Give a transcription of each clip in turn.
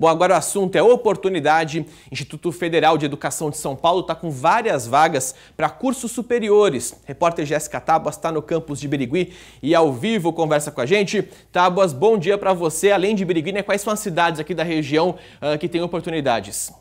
Bom, agora o assunto é oportunidade. Instituto Federal de Educação de São Paulo está com várias vagas para cursos superiores. Repórter Jéssica Tábuas está no campus de Birigui e ao vivo conversa com a gente. Tábuas, bom dia para você. Além de Birigui, né, quais são as cidades aqui da região uh, que têm oportunidades?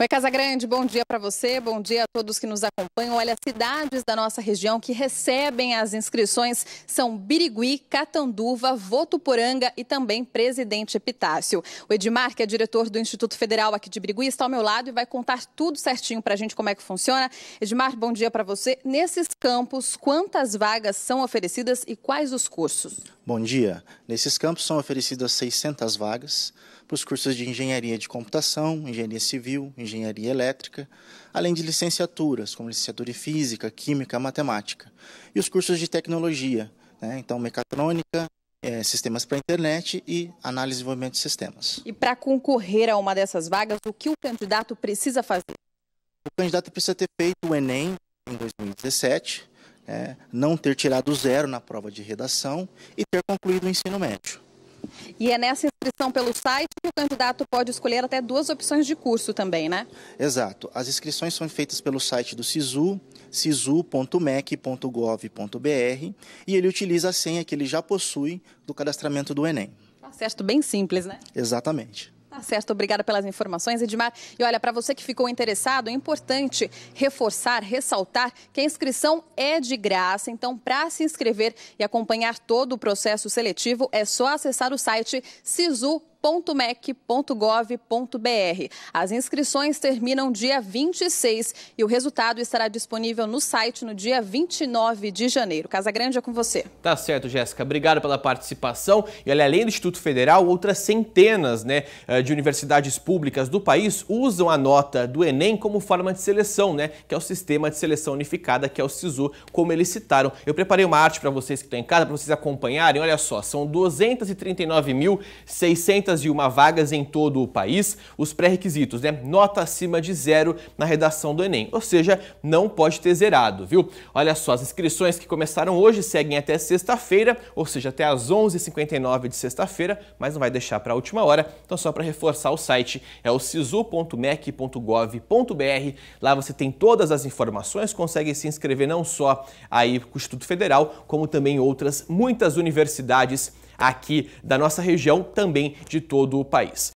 Oi, Casa Grande, bom dia para você, bom dia a todos que nos acompanham. Olha, cidades da nossa região que recebem as inscrições são Birigui, Catanduva, Votuporanga e também Presidente Epitácio. O Edmar, que é diretor do Instituto Federal aqui de Birigui, está ao meu lado e vai contar tudo certinho para a gente como é que funciona. Edmar, bom dia para você. Nesses campos, quantas vagas são oferecidas e quais os cursos? Bom dia. Nesses campos são oferecidas 600 vagas para os cursos de engenharia de computação, engenharia civil, engenharia elétrica, além de licenciaturas, como licenciatura em física, química, matemática. E os cursos de tecnologia, né? então mecatrônica, é, sistemas para internet e análise e desenvolvimento de sistemas. E para concorrer a uma dessas vagas, o que o candidato precisa fazer? O candidato precisa ter feito o Enem em 2017, é, não ter tirado zero na prova de redação e ter concluído o ensino médio. E é nessa inscrição pelo site que o candidato pode escolher até duas opções de curso também, né? Exato. As inscrições são feitas pelo site do SISU, sisu.mec.gov.br, e ele utiliza a senha que ele já possui do cadastramento do Enem. Tá certo, bem simples, né? Exatamente. Tá certo, obrigada pelas informações, Edmar. E olha, para você que ficou interessado, é importante reforçar, ressaltar que a inscrição é de graça. Então, para se inscrever e acompanhar todo o processo seletivo, é só acessar o site sisu www.mec.gov.br. As inscrições terminam dia 26 e o resultado estará disponível no site no dia 29 de janeiro. Casa Grande é com você. Tá certo, Jéssica. Obrigado pela participação. E olha, além do Instituto Federal, outras centenas né, eh, de universidades públicas do país usam a nota do Enem como forma de seleção, né? Que é o Sistema de Seleção Unificada, que é o SISU, como eles citaram. Eu preparei uma arte para vocês que estão em casa, para vocês acompanharem. Olha só, são 239.600 uma vagas em todo o país, os pré-requisitos, né? Nota acima de zero na redação do Enem, ou seja, não pode ter zerado, viu? Olha só, as inscrições que começaram hoje seguem até sexta-feira, ou seja, até às 11h59 de sexta-feira, mas não vai deixar para a última hora, então só para reforçar o site é o sisu.mec.gov.br, lá você tem todas as informações, consegue se inscrever não só aí com o Instituto Federal, como também outras muitas universidades aqui da nossa região, também de todo o país.